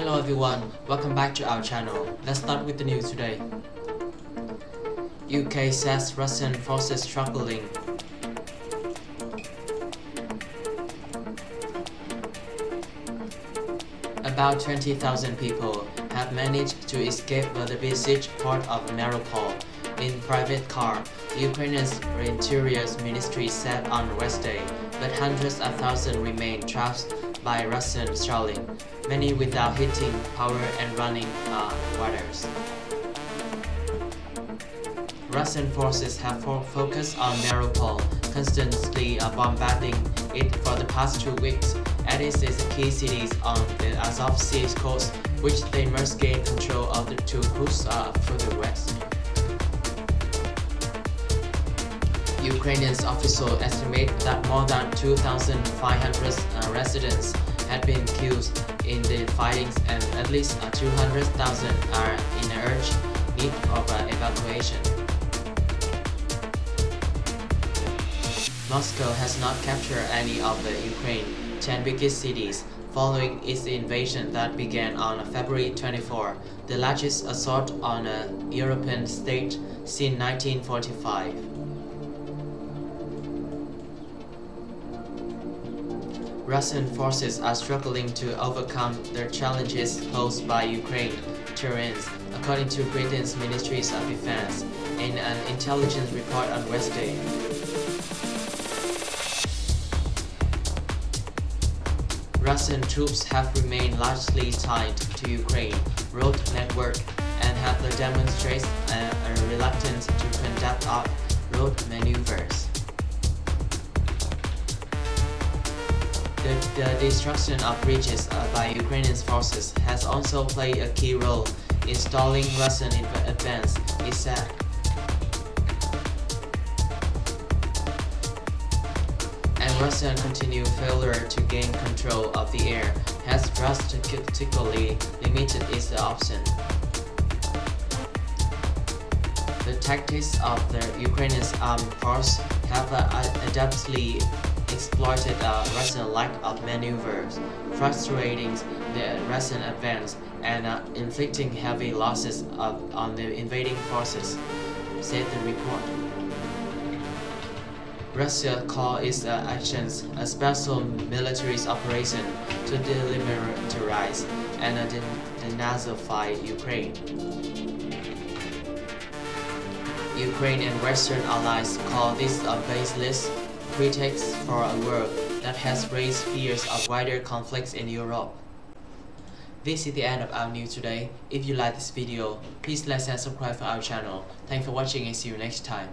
Hello everyone, welcome back to our channel. Let's start with the news today. UK says Russian forces struggling. About 20,000 people have managed to escape the besieged port of Mariupol in private car, Ukraine's Interior Ministry said on Wednesday, but hundreds of thousands remain trapped by Russian shelling, many without heating, power and running uh, waters. Russian forces have fo focused on Mariupol, constantly uh, bombarding it for the past two weeks, and it is key city on the Azov Sea coast, which they must gain control of the, to push uh, further west. Ukrainian officials estimate that more than 2,500 uh, residents had been killed in the fightings and at least uh, 200,000 are in urgent need of uh, evacuation. Moscow has not captured any of the Ukraine's 10 biggest cities following its invasion that began on February 24, the largest assault on a European state since 1945. Russian forces are struggling to overcome the challenges posed by Ukraine terrains, according to Britain's Ministry of Defense in an intelligence report on Wednesday. Russian troops have remained largely tied to Ukraine road network and have demonstrated a, uh, a reluctance to conduct off-road maneuvers. The, destruction of bridges uh, by Ukrainian forces has also played a key role in stalling Russian advance, it said. And Russia's continued failure to gain control of the air has drastically limited its option. The tactics of the Ukrainian armed force have uh, adeptly exploited a Russian lack of maneuvers, frustrating the Russian advance and uh, inflicting heavy losses of, on the invading forces, said the report. Russia called its uh, actions a special military operation to demilitarize and uh, denazify Ukraine. Ukraine and Western allies call this a baseless pretext for a world that has raised fears of wider conflicts in Europe. This is the end of our news today. If you like this video, please like and subscribe for our channel. Thanks for watching and see you next time.